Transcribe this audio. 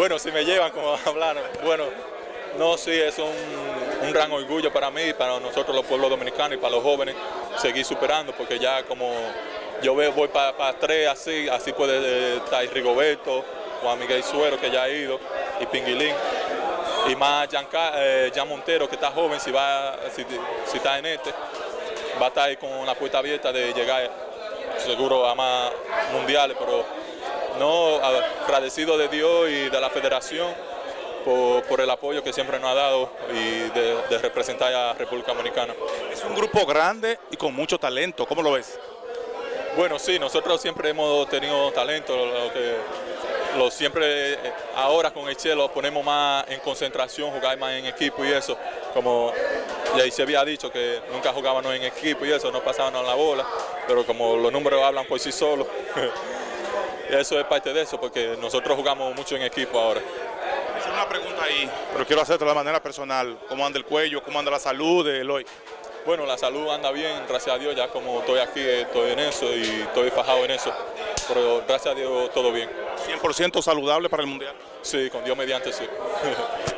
Bueno, si me llevan como hablar, bueno, no, sí, es un, un gran orgullo para mí, para nosotros los pueblos dominicanos y para los jóvenes, seguir superando, porque ya como yo voy para tres así, así puede eh, estar Rigoberto, Juan Miguel Suero, que ya ha ido, y Pinguilín, y más eh, Jan Montero, que está joven, si, va, si, si está en este, va a estar ahí con la puerta abierta de llegar seguro a más mundiales, pero no agradecido de Dios y de la federación por, por el apoyo que siempre nos ha dado y de, de representar a República Dominicana. Es un grupo grande y con mucho talento, ¿cómo lo ves? Bueno, sí, nosotros siempre hemos tenido talento, lo que lo siempre eh, ahora con el Che lo ponemos más en concentración, jugar más en equipo y eso, como ya se había dicho que nunca jugábamos en equipo y eso, no pasábamos la bola, pero como los números hablan por sí solos, eso es parte de eso, porque nosotros jugamos mucho en equipo ahora. Hacer una pregunta ahí, pero quiero hacerte de manera personal. ¿Cómo anda el cuello? ¿Cómo anda la salud de Eloy? Bueno, la salud anda bien, gracias a Dios, ya como estoy aquí, estoy en eso y estoy fajado en eso, pero gracias a Dios todo bien. 100% saludable para el Mundial. Sí, con Dios mediante sí.